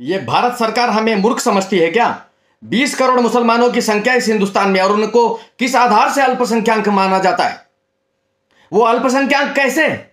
ये भारत सरकार हमें मूर्ख समझती है क्या? 20 करोड़ मुसलमानों की संख्या इस हिंदुस्तान में और उनको किस आधार से अल्पसंख्याक माना जाता है? वो अल्पसंख्याक कैसे